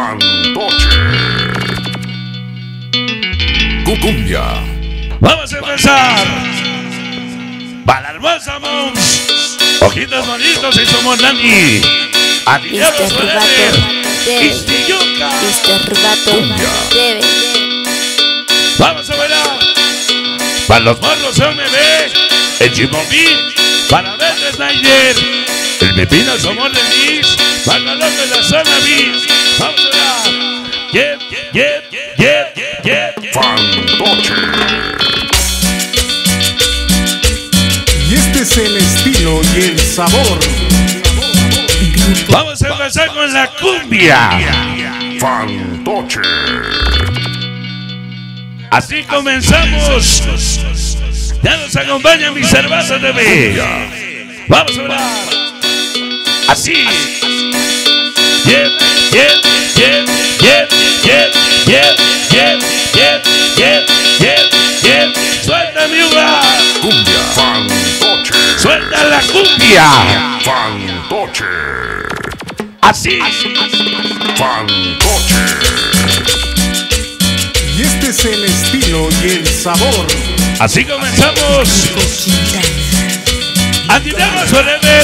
Fantoche. Cucumbia. Vamos a empezar. Para la hermosa Mons. Ojitos bonitos y somos Nani. Adiós. Rubato Cumbia. debe. Vamos a bailar. Para los morros MB. El Chimombí. Para Verde Snyder. El Pepino somos Lenis. Para los de la zona B. Vamos a. Yep, yep, yep, yep, yep. Fantoche. Y este es el estilo y el sabor. Vamos a empezar con la cumbia. Fantoche. Así comenzamos. Ya nos acompaña mi cerveza TV. Vamos a hablar. Así. Yep, yep, yep, yep, yep, yep, yep, yep, yep, yep, yep. Suelta mi uva. Cumbia. Fantoche. Suelta la cumbia. Fantoche. Así. Fantoche. Y este es el estilo y el sabor. Así comenzamos. Antinegros Forever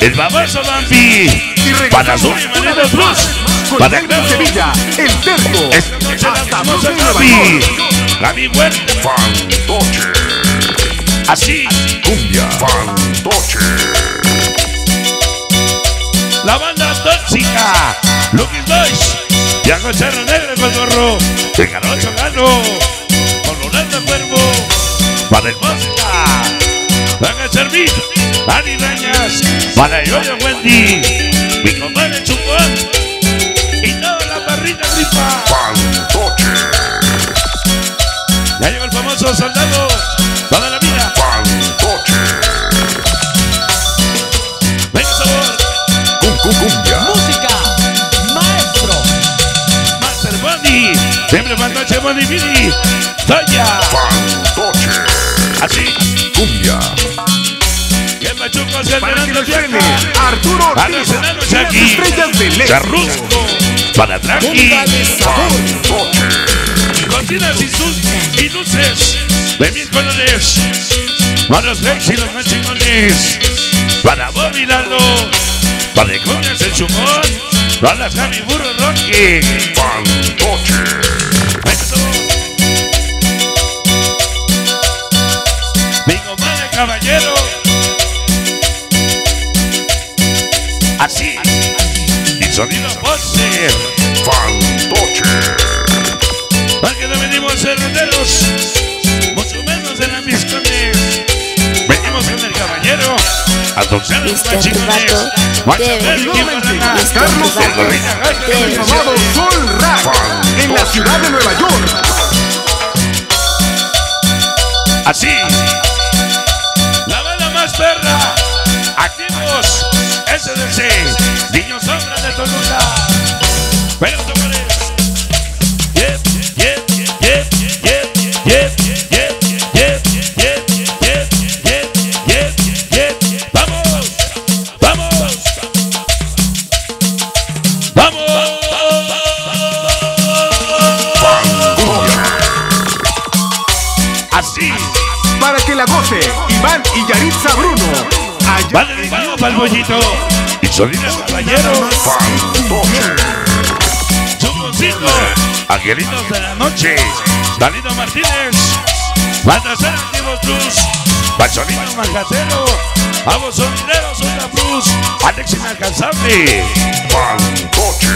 el famoso Bambi. Para Azul Moreno Plus. Para Gran Sevilla, el terco. Es hasta Bambi. Gaby Huerta. Fantoche. Así. Cumbia. Fantoche. La banda tóxica. Lucky Boys. Diago Cerro Negro con gorro. El Garocho Gano. Con Cuervo. Para el Monte. Van a servir. Ani Rañas. Para Yoyo Wendy. Mi compadre Chupón. Y toda la barrita gripa. Ya llegó el famoso soldado. Toda la vida. Venga sabor. Cu- Cumbia. Música, maestro. Master Bunny. Siempre fantoche Bunny Mini. Toya. Arturo Ortiz, las estrellas del éxito. Para Tranqui. Cortinas y, luces de mil colores. Para los sexy, los más chingones. Para Bobby Lalo. Para Decoñas el Chumón. Para las Javi Burro Rocky. Pantoche. Mi compadre caballero. así. Y sonido Ponce, Fantoche. Aquí también venimos herederos, musulmanos de la Vizconde. Venimos con el caballero, a tocar los machines. Carlos el llamado Sol Rack, en la ciudad de Nueva York. Así. La banda más perra. Activos. SDC. Niños sombra de Toluca. Pero señores. Yep, yep, yep, yep, yep, yep, yep, yep, yep, yep, yep, yep. Vamos. Vamos. Vamos. Así. Para que la goce Iván y Yaritza Bruno. Allá pa'l. Y Caballero. Fantoche. Somos. Angelitos de la noche. Danilo Martínez. Baltasar Antiguo Cruz. Pacholino Majatero. Amos Sonideros Santa Cruz. Alex Inalcanzable. Fantoche.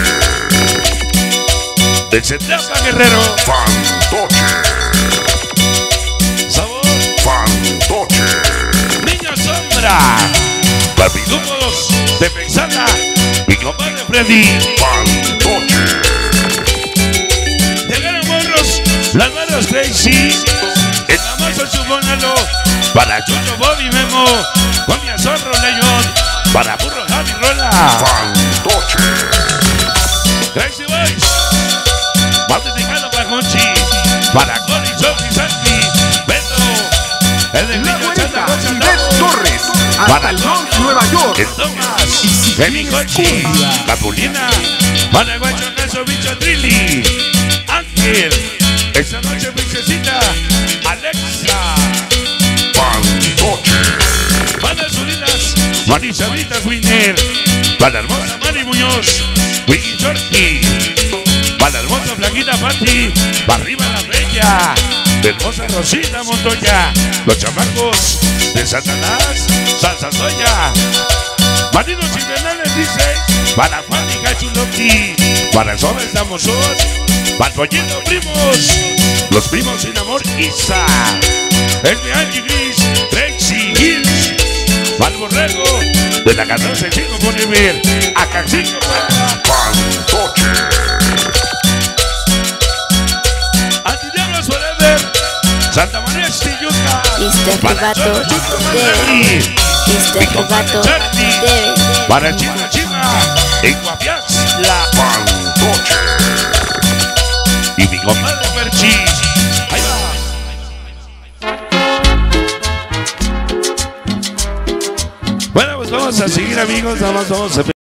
De Guerrero. Fantoche. Sabor. Fantoche. Niña Sombra. Papidúmodos de Pexana. Mi compadre Freddy. Fantoche. Llegaron morros, las manos Crazy, el famoso chubónalo, para Chucho Bobby Memo, con mi zorro León, para Burro Javi Rola, Fantoche. Crazy Boys, va. Dedicado para Monchi, para Cory, Sofi, Santi, Beto, el de York, eh, en Douglas, en mi coche, Capulina, Paraguayo, Nazo, Bicho, Trilli, Ángel, esa noche, princesita, Alexa, Pantoche, para azulinas, Marisabita Winner, para hermosa Mari Muñoz, Wiki Jorge, para hermosa Blanquita Patti, para arriba la bella. Hermosa Rosita Montoya, Los Chamacos de Satanás, Salsa Soya, Marinos Invernales dice, para Fábrica Chuloqui, para Sola estamos sos, para Pollito Primos, los primos sin amor Isa, es de Angie Gris, Trexy Hills, para Borrego, de la 14 Chico Bolivar, a Caxico Fantoche. Santa María arrebato Cholo Chuco debe, este arrebato debe, para China China, en Guapiaxla, Fantoche. y mi compadre Perchis. Ahí va. Bueno, pues vamos a seguir amigos, vamos, vamos a